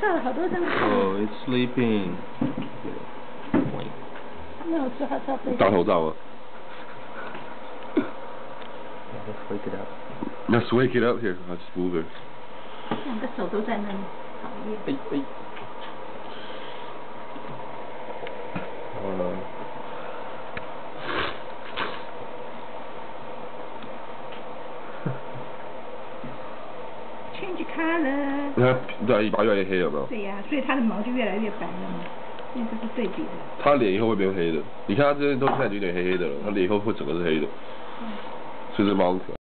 这好多张。Oh, it's sleeping. 没有做好照片。大头照啊。Let's wake it up. Let's wake it up here. Let's move it. 两个手都在那里，讨厌。哎哎。 它对尾巴越来越黑了没有？对呀，所以它的毛就越来越白了嘛，因为这是对比的。它脸以后会变黑的，你看它这边都现在有点黑黑的了，它脸以后会整个是黑的。所以这猫很可爱。